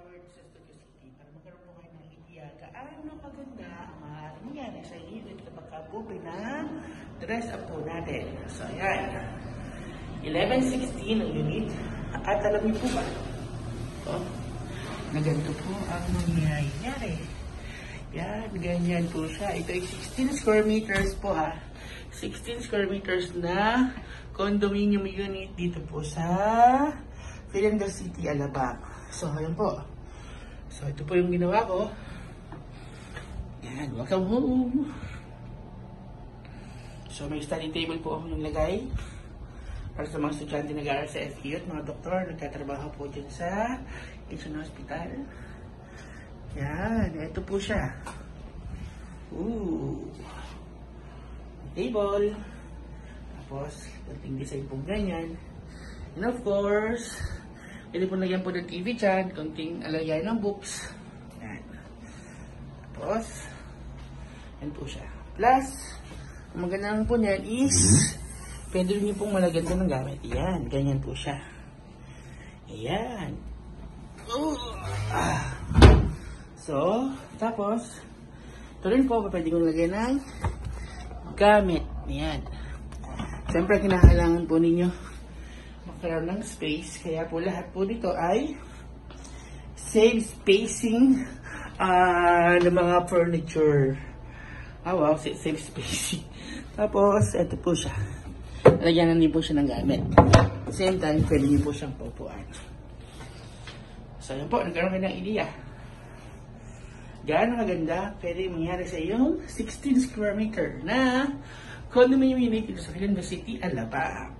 Sa Studio City para magkaroon po kayo ng idea gaano kaganda ang maaaring nangyari sa unit kapag kabubi ng dress up po natin. So, ayan. 11.16 ang unit. At alam niyo po ba? Oh, na ganito po ang nangyayari. Yan, ganyan po siya. Ito ay 16 square meters po ha. 16 square meters na condominium unit dito po sa Philander City, Alabang. So, ayan po. So, ito po yung ginawa ko. Yan, welcome home. So, may study table po ako nilagay para sa mga estudyante nag-aaral sa FEU at mga doktor nagtatrabaho po dyan sa Asian Hospital. Yan, ito po siya. Ooh. Table. Tapos, konting design po ganyan. And of course, pwede po lagyan po ng TV dyan, konting alagyan ng books. Yan. Tapos, yan po siya. Plus, ang maganda po niyan is, pwede rin niyo pong malagyan doon ng gamit. Yan, ganyan po siya. Ayan. Oh. Ah. So, tapos, ito rin po, pwede kong lagyan ng gamit. Yan. Siyempre, kinakailangan po ninyo magkaroon ng space. Kaya po lahat po dito ay same spacing ah ng mga furniture. Ah, wow, sa- same spacing. Tapos, ito po siya. Lagyan na niyo po siya ng gamit. Same time, pwede niyo po siyang paupuan. So, yun po, nagkaroon kayo ng idea. Gaano kaganda pwede mangyari sa iyong 16 square meter na condominium unit dito sa Philander City, Alabang.